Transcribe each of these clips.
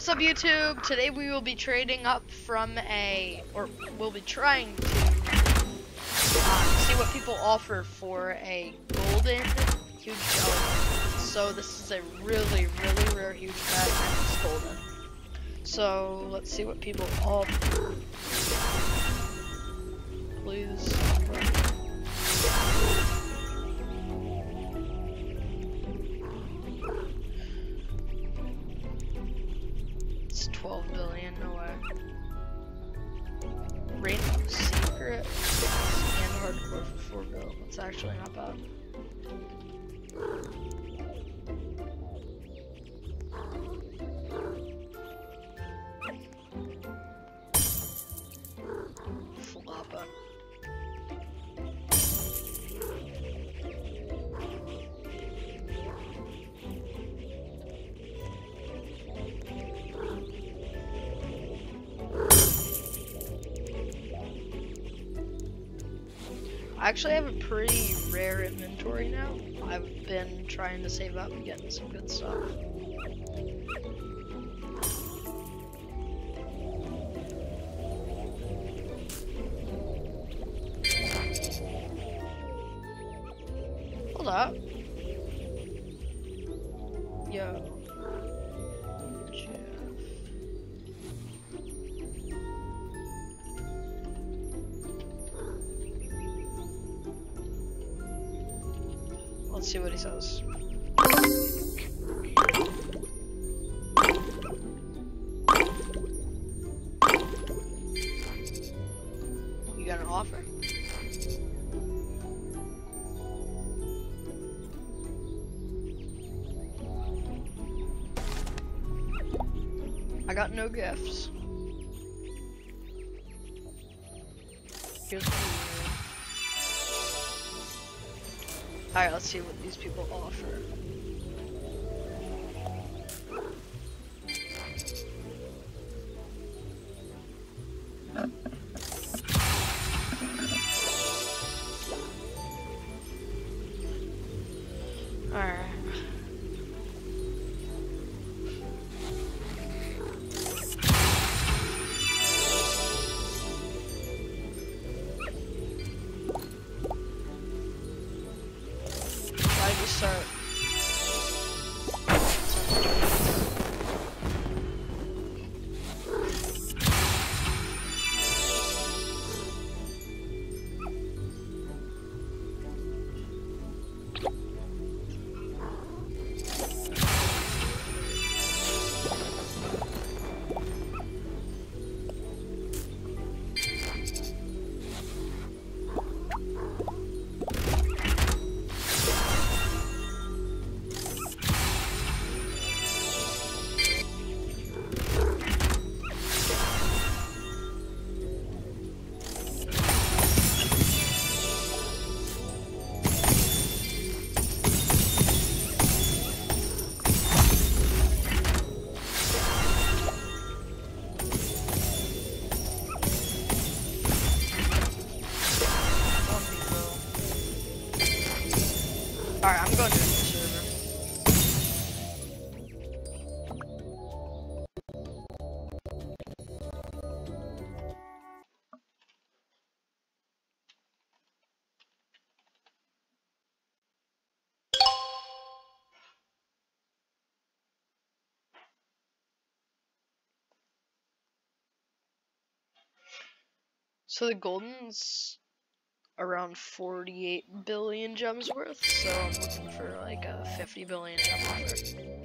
What's up YouTube? Today we will be trading up from a, or we'll be trying to uh, see what people offer for a golden huge jellyfish. So this is a really, really rare huge bag and it's golden. So let's see what people offer. Please. Rainbow Secret and Hardcore for 4 billion. That's actually not bad. I actually have a pretty rare inventory now. I've been trying to save up and getting some good stuff. Hold up. Got no gifts. Alright, let's see what these people offer. Alright, I'm going to the server. So the golden's around 48 billion gems worth, so I'm looking for like a 50 billion gem offer.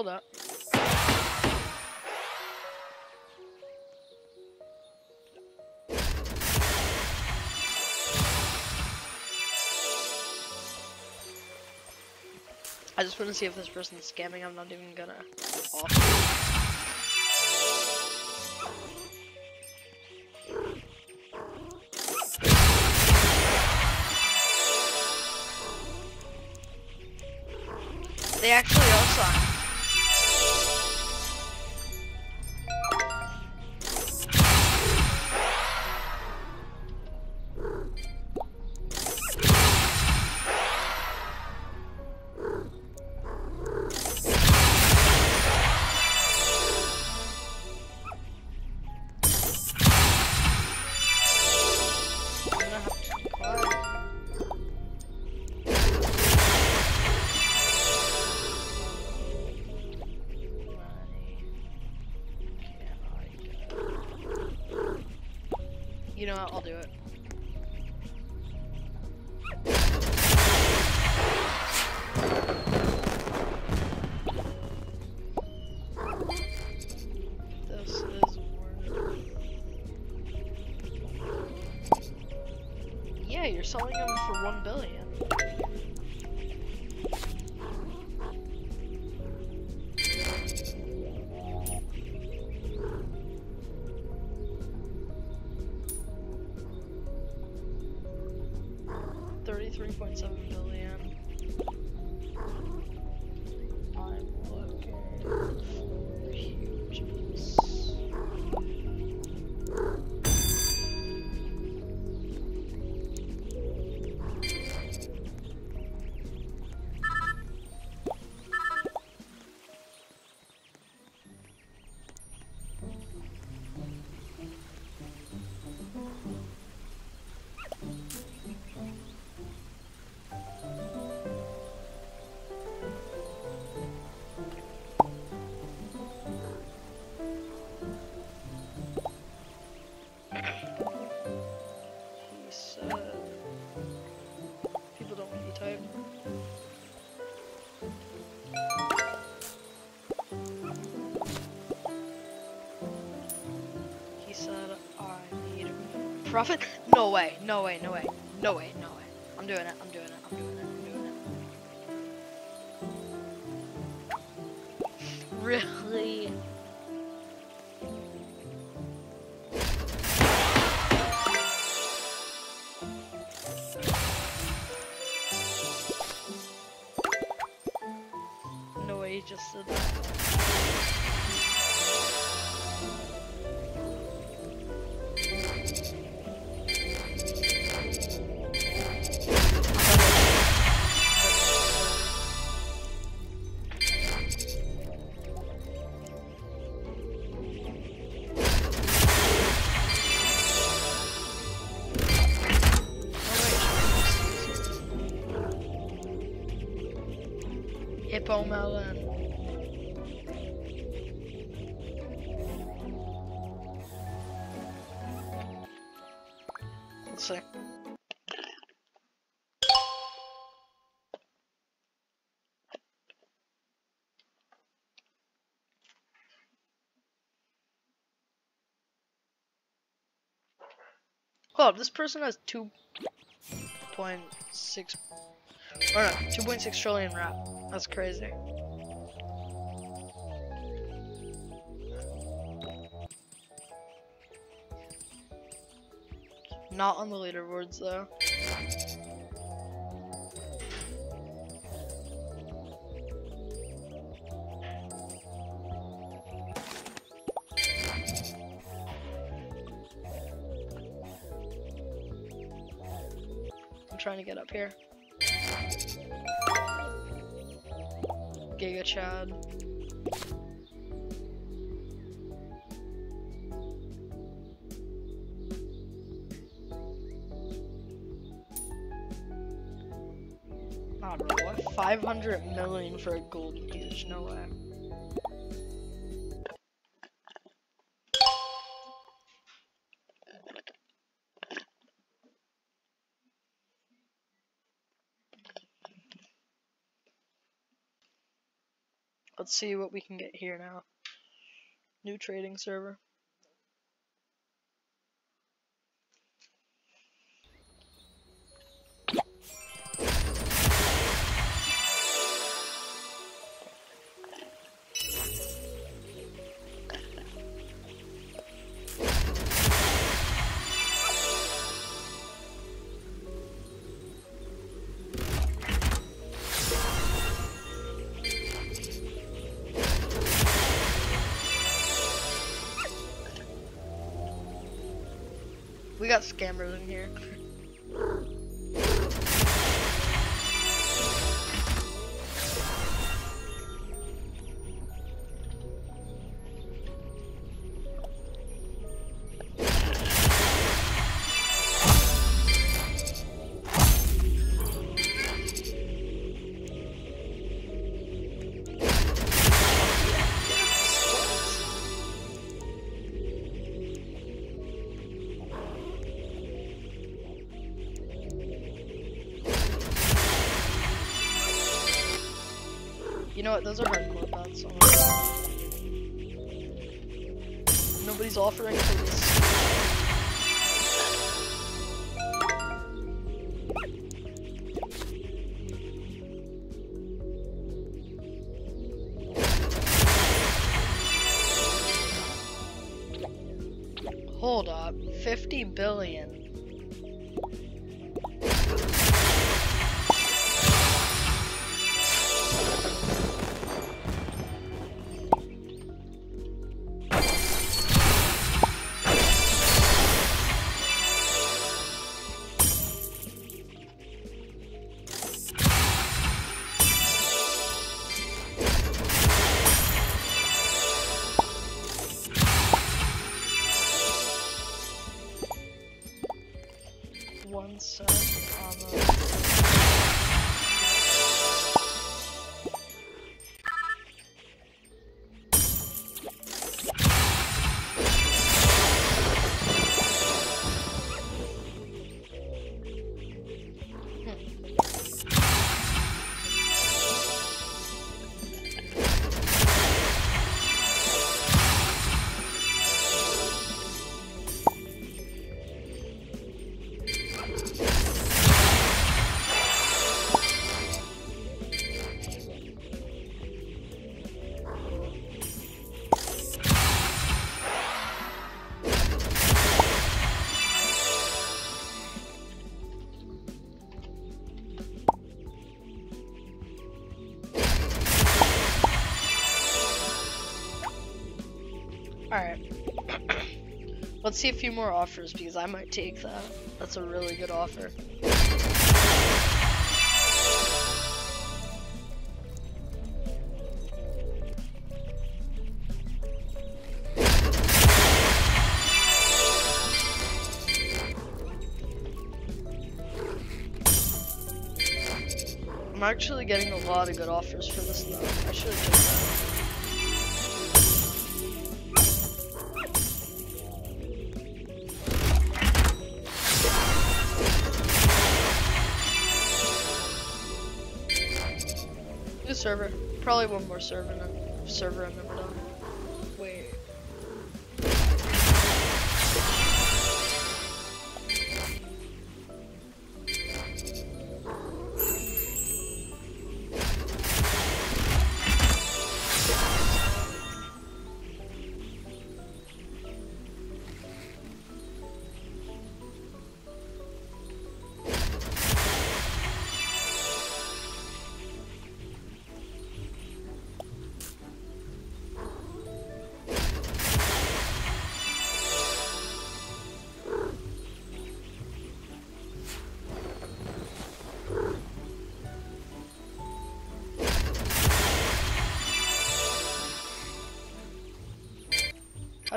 Hold up. I just want to see if this person's scamming. I'm not even gonna offer. Know what? I'll do it. Profit. No way, no way, no way, no way, no way. I'm doing it, I'm doing it, I'm doing it, Hippomelon. Let's see. Hold up, this person has two point six or no, two point six trillion rap. That's crazy. Not on the leaderboards though. I'm trying to get up here. Giga Chad. What? 500 million for a golden huge? No way. Let's see what we can get here now. New trading server. Got scammers in here. Know what? Those are hardcore bots. Nobody's offering for this. Hold up. 50 billion. See a few more offers because I might take that. That's a really good offer. I'm actually getting a lot of good offers for this though. I should have New server. Probably one more server. Server and then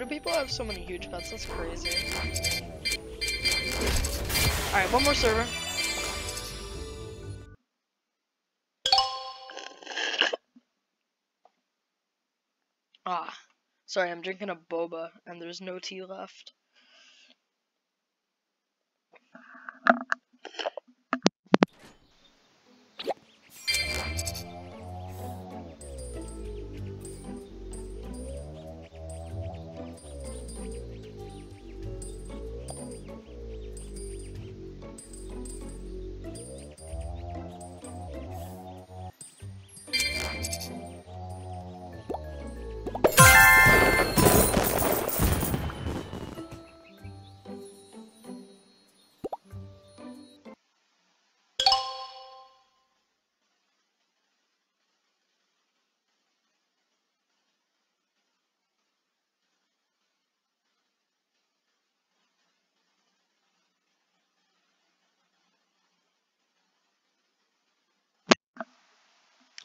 do people have so many huge pets? That's crazy. Alright, one more server. Ah, sorry, I'm drinking a boba and there's no tea left.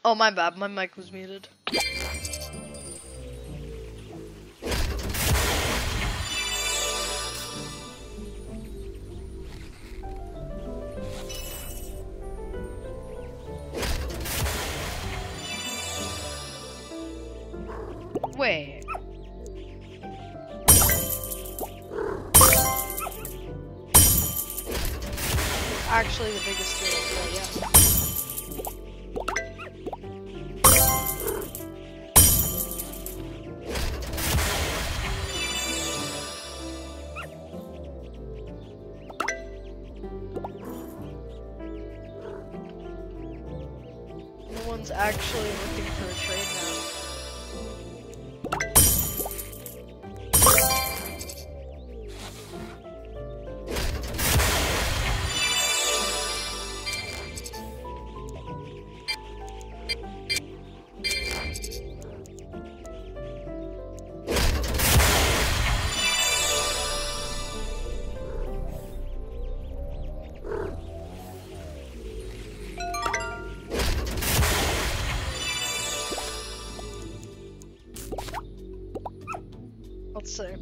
Oh, my bad. My mic was muted. Wait. Actually, the biggest deal. Let's.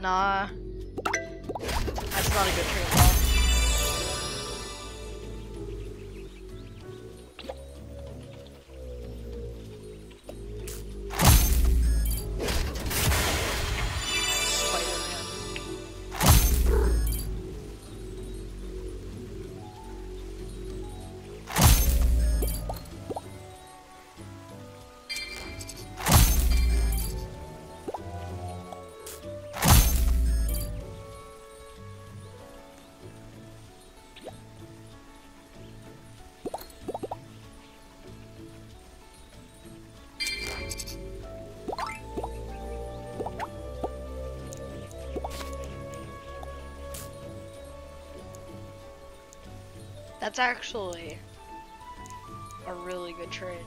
Nah. That's not a good trade That's actually a really good trade.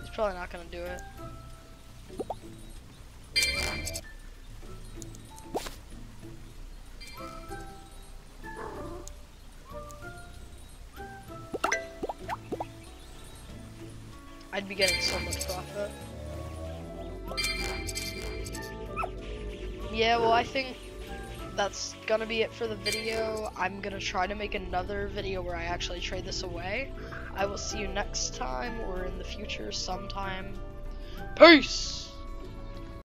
He's probably not gonna do it. I'd be getting so much profit. Yeah, well, I think that's gonna be it for the video. I'm gonna try to make another video where I actually trade this away. I will see you next time or in the future sometime. Peace!